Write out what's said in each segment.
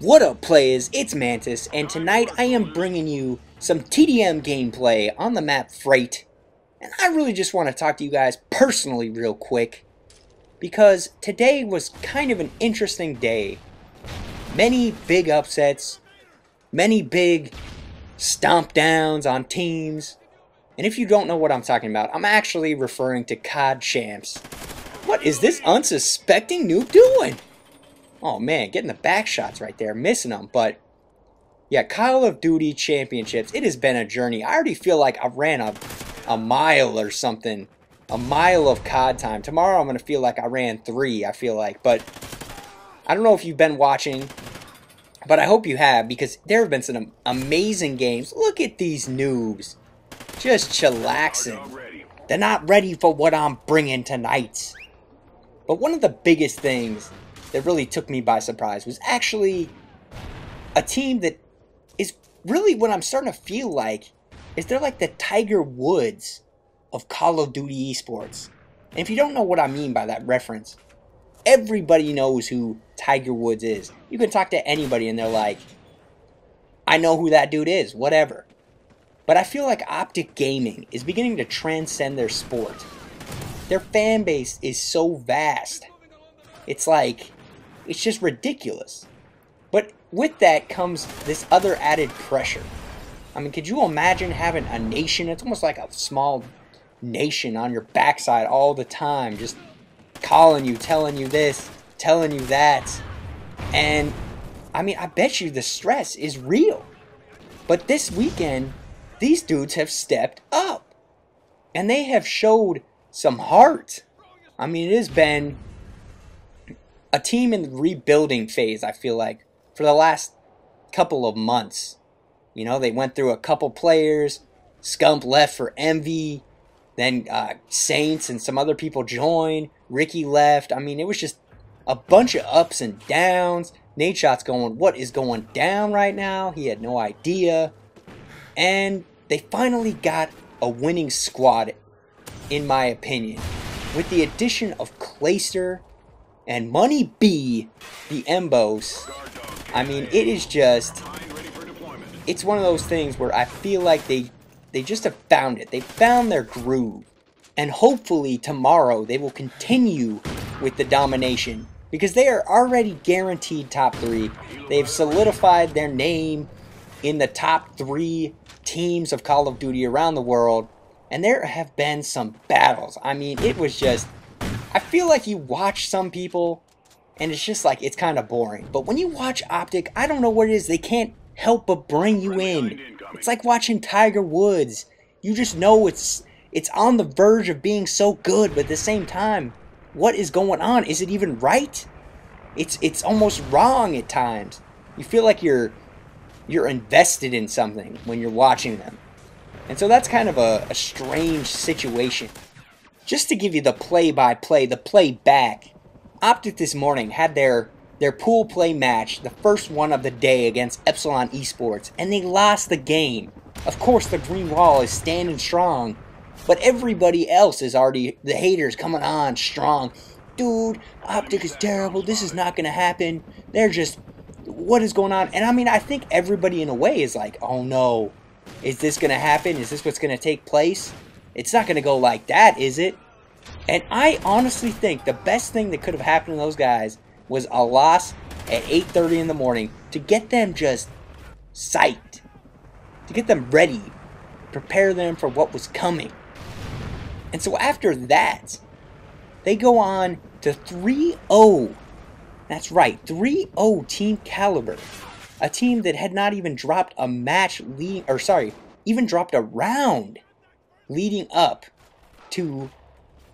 What up players, it's Mantis, and tonight I am bringing you some TDM gameplay on the map Freight. And I really just want to talk to you guys personally real quick, because today was kind of an interesting day. Many big upsets, many big stomp downs on teams, and if you don't know what I'm talking about, I'm actually referring to COD Champs. What is this unsuspecting noob doing? Oh man, getting the back shots right there, missing them. But yeah, Call of Duty Championships, it has been a journey. I already feel like I ran a, a mile or something. A mile of COD time. Tomorrow I'm going to feel like I ran three, I feel like. But I don't know if you've been watching, but I hope you have because there have been some amazing games. Look at these noobs. Just chillaxing. They're not ready for what I'm bringing tonight. But one of the biggest things that really took me by surprise was actually a team that is really what I'm starting to feel like is they're like the Tiger Woods of Call of Duty esports. And if you don't know what I mean by that reference, everybody knows who Tiger Woods is. You can talk to anybody and they're like, I know who that dude is, whatever. But I feel like Optic Gaming is beginning to transcend their sport. Their fan base is so vast. It's like it's just ridiculous. But with that comes this other added pressure. I mean, could you imagine having a nation? It's almost like a small nation on your backside all the time, just calling you, telling you this, telling you that. And I mean, I bet you the stress is real. But this weekend, these dudes have stepped up. And they have showed some heart. I mean, it has been a team in the rebuilding phase, I feel like, for the last couple of months. You know, they went through a couple players. Scump left for Envy. Then uh, Saints and some other people joined. Ricky left. I mean, it was just a bunch of ups and downs. Nadeshot's going, what is going down right now? He had no idea. And they finally got a winning squad, in my opinion. With the addition of Clayster and Money B, the MBoZe, I mean, it is just, it's one of those things where I feel like they, they just have found it. They found their groove. And hopefully tomorrow they will continue with the domination because they are already guaranteed top three. They've solidified their name in the top three teams of Call of Duty around the world. And there have been some battles. I mean, it was just I feel like you watch some people and it's just like it's kind of boring. But when you watch Optic, I don't know what it is. They can't help but bring you in. It's like watching Tiger Woods. You just know it's it's on the verge of being so good, but at the same time, what is going on? Is it even right? It's it's almost wrong at times. You feel like you're you're invested in something when you're watching them. And so that's kind of a, a strange situation. Just to give you the play-by-play, the -play, the playback, Optic this morning had their their pool play match, the first one of the day against Epsilon Esports, and they lost the game. Of course, the green wall is standing strong, but everybody else is already, the haters coming on strong. Dude, Optic is terrible. This is not going to happen. They're just, what is going on? And I mean, I think everybody in a way is like, oh no, is this going to happen? Is this what's going to take place? It's not going to go like that, is it? And I honestly think the best thing that could have happened to those guys was a loss at 8.30 in the morning to get them just psyched, to get them ready, prepare them for what was coming. And so after that, they go on to 3-0. That's right, 3-0 Team Kaliber. A team that had not even dropped a match or sorry, even dropped a round leading up to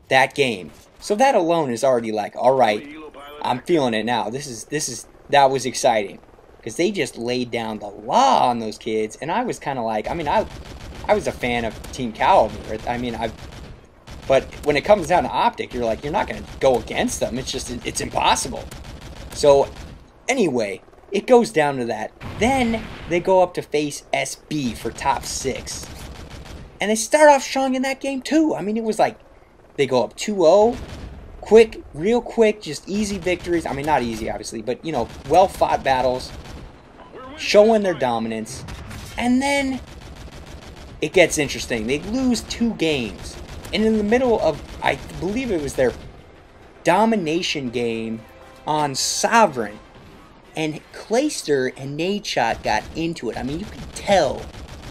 that game. So that alone is already like, all right, I'm feeling it now. This is this is that was exciting because they just laid down the law on those kids, and I was kind of like, I mean, I I was a fan of Team Kaliber. I mean, I. But when it comes down to optic, you're like, you're not going to go against them. It's just, it's impossible. So, anyway, it goes down to that. Then they go up to face SB for top six. And they start off strong in that game too. I mean, it was like they go up 2-0. Quick, real quick, just easy victories. I mean, not easy, obviously, but, you know, well-fought battles. showing their dominance, and then it gets interesting. They lose two games. And in the middle of, I believe it was their domination game on Sovereign, and Clayster and Nadeshot got into it. I mean, you could tell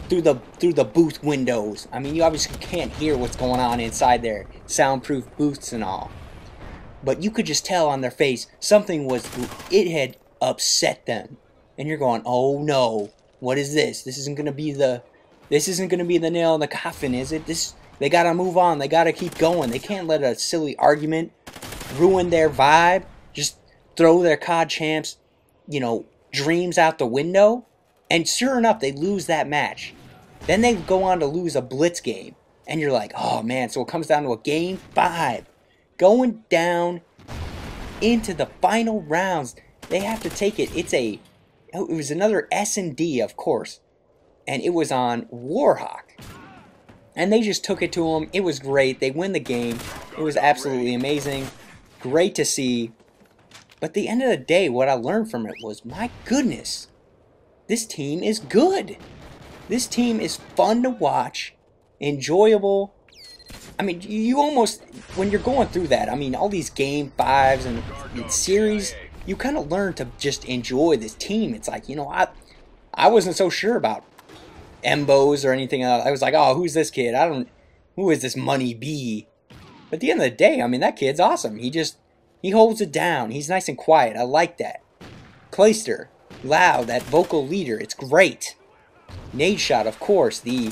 through the through the booth windows. I mean, you obviously can't hear what's going on inside there, soundproof booths and all. But you could just tell on their face something was it had upset them. And you're going, "Oh no. What is this? This isn't going to be the this isn't going to be the nail in the coffin, is it? This they got to move on. They got to keep going. They can't let a silly argument ruin their vibe. Just throw their COD champs, you know, dreams out the window. And sure enough, they lose that match. Then they go on to lose a blitz game. And you're like, oh man, so it comes down to a game five. Going down into the final rounds. They have to take it. It's a oh, it was another S&D, of course. And it was on Warhawk. And they just took it to them. It was great. They win the game. It was absolutely amazing. Great to see. But the end of the day, what I learned from it was, my goodness, this team is good. This team is fun to watch, enjoyable. I mean, you almost, when you're going through that, I mean, all these game fives and, and series, you kind of learn to just enjoy this team. It's like, you know, I, I wasn't so sure about MBoZe or anything else. I was like, oh, who's this kid? I don't, who is this Money B? But at the end of the day, I mean, that kid's awesome. He just, he holds it down. He's nice and quiet. I like that. Clayster, loud, that vocal leader. It's great. Nadeshot, of course, the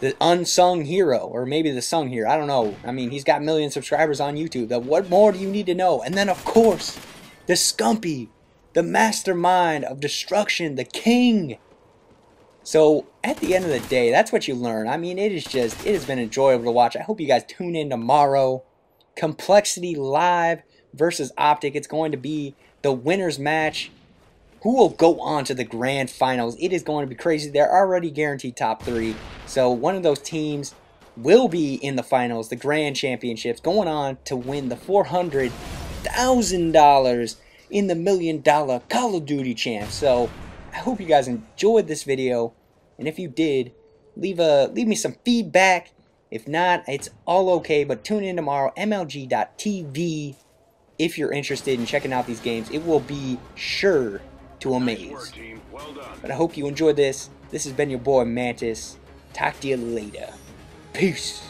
the unsung hero, or maybe the sung hero. I don't know. I mean, he's got million subscribers on YouTube. What more do you need to know? And then, of course, the Scumpy, the mastermind of destruction, the king. So, at the end of the day, that's what you learn. I mean, it is just, it has been enjoyable to watch. I hope you guys tune in tomorrow. Complexity Live versus Optic. It's going to be the winner's match who will go on to the grand finals. It is going to be crazy. They're already guaranteed top three. So one of those teams will be in the finals, the grand championships, going on to win the $400,000 in the million dollar Call of Duty champ. So I hope you guys enjoyed this video. And if you did, leave a leave me some feedback. If not, it's all okay. But tune in tomorrow, MLG.TV. If you're interested in checking out these games, it will be sure to amaze. But I hope you enjoyed this. This has been your boy Mantis. Talk to you later. Peace.